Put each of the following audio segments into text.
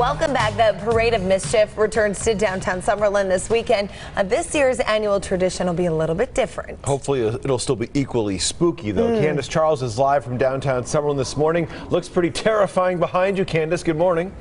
Welcome back. The Parade of Mischief returns to downtown Summerlin this weekend. Uh, this year's annual tradition will be a little bit different. Hopefully, it'll still be equally spooky, though. Mm. Candace Charles is live from downtown Summerlin this morning. Looks pretty terrifying behind you, Candace. Good morning.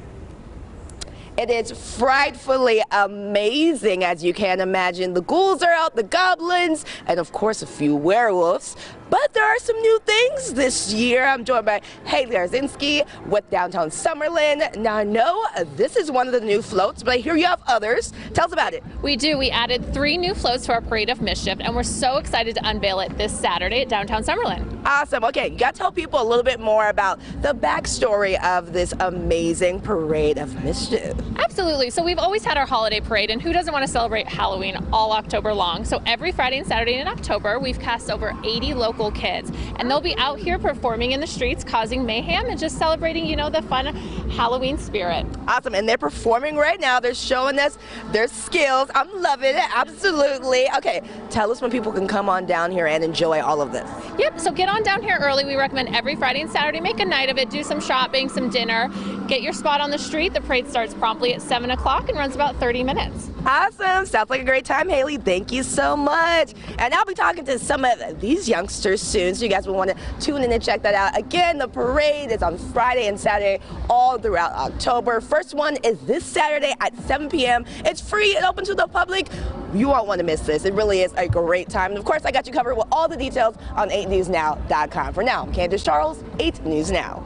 It is frightfully amazing, as you can imagine. The ghouls are out, the goblins, and of course a few werewolves. But there are some new things this year. I'm joined by Haley Arzinski with Downtown Summerlin. Now, I know this is one of the new floats, but I hear you have others. Tell us about it. We do. We added three new floats to our Parade of Mischief, and we're so excited to unveil it this Saturday at Downtown Summerlin. Awesome. Okay, you got to tell people a little bit more about the backstory of this amazing Parade of Mischief. Absolutely. So we've always had our holiday parade, and who doesn't want to celebrate Halloween all October long? So every Friday and Saturday in October, we've cast over 80 local local kids. And they'll be out here performing in the streets, causing mayhem and just celebrating, you know, the fun Halloween spirit. Awesome. And they're performing right now. They're showing us their skills. I'm loving it. Absolutely. Okay. Tell us when people can come on down here and enjoy all of this. Yep. So get on down here early. We recommend every Friday and Saturday. Make a night of it. Do some shopping, some dinner. Get your spot on the street. The parade starts promptly at 7 o'clock and runs about 30 minutes. Awesome. Sounds like a great time, Haley. Thank you so much. And I'll be talking to some of these youngsters soon, so you guys will want to tune in and check that out. Again, the parade is on Friday and Saturday all throughout October. First one is this Saturday at 7 p.m. It's free and open to the public. You won't want to miss this. It really is a great time. And of course, I got you covered with all the details on 8newsnow.com. For now, I'm Candace Charles, 8 News Now.